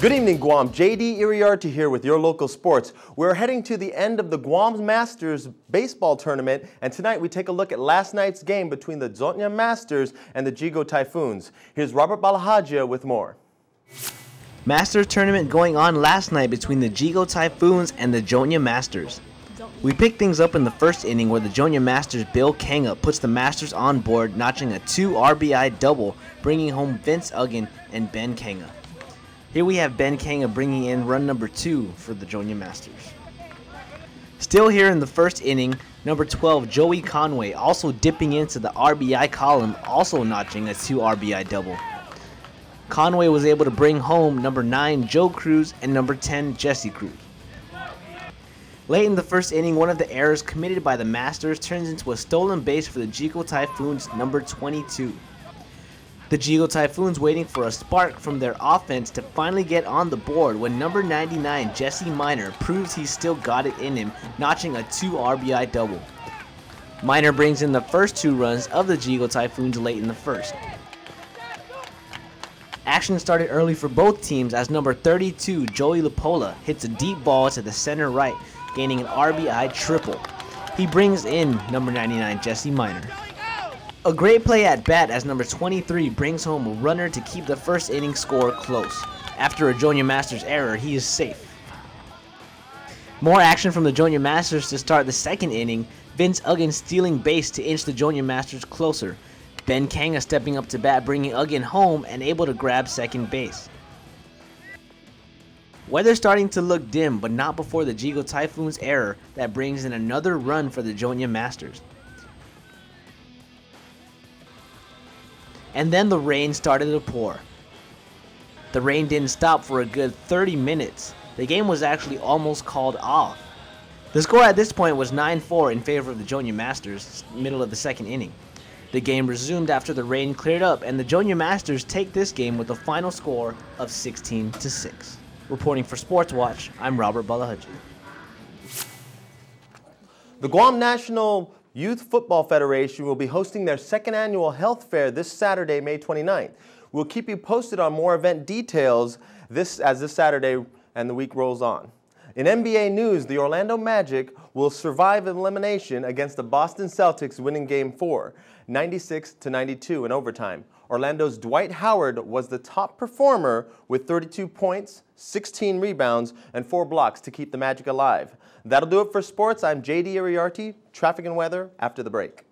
Good evening, Guam. JD Iriarte here with your local sports. We're heading to the end of the Guam Masters baseball tournament, and tonight we take a look at last night's game between the Yona Masters and the Yigo Typhoons. Here's Robert Balajadia with more. Masters tournament going on last night between the Yigo Typhoons and the Yona Masters. We pick things up in the first inning where the Yona Masters Bill Kanga puts the Masters on board, notching a 2 RBI double, bringing home Vince Uggan and Ben Kanga. Here we have Ben Kanga bringing in run number two for the Yona Masters. Still here in the first inning, number 12 Joey Conway also dipping into the RBI column, also notching a 2 RBI double. Conway was able to bring home number 9 Joe Cruz and number 10 Jesse Cruz. Late in the first inning, one of the errors committed by the Masters turns into a stolen base for the Yigo Typhoons number 22. The Yigo Typhoons waiting for a spark from their offense to finally get on the board when number 99 Jesse Miner proves he's still got it in him, notching a 2 RBI double. Miner brings in the first two runs of the Yigo Typhoons late in the first. Action started early for both teams as number 32 Joey Lapola hits a deep ball to the center right, gaining an RBI triple. He brings in number 99 Jesse Miner. A great play at bat as number 23 brings home a runner to keep the first inning score close. After a Yona Masters error, he is safe. More action from the Yona Masters to start the second inning. Vince Uggan stealing base to inch the Yona Masters closer. Ben Kanga stepping up to bat, bringing Uggan home and able to grab second base. Weather starting to look dim, but not before the Yigo Typhoon's error that brings in another run for the Yona Masters. And then the rain started to pour. The rain didn't stop for a good 30 minutes. The game was actually almost called off. The score at this point was 9-4 in favor of the Yona Masters, middle of the second inning. The game resumed after the rain cleared up, and the Yona Masters take this game with a final score of 16 6. Reporting for Sports Watch, I'm Robert Balajadia. The Guam National Youth Football Federation will be hosting their second annual health fair this Saturday, May 29th. We'll keep you posted on more event details this, as this Saturday and the week rolls on. In NBA news, the Orlando Magic will survive elimination against the Boston Celtics winning game 4, 96 to 92 in overtime. Orlando's Dwight Howard was the top performer with 32 points, 16 rebounds, and 4 blocks to keep the Magic alive. That'll do it for sports. I'm JD Iriarte. Traffic and weather after the break.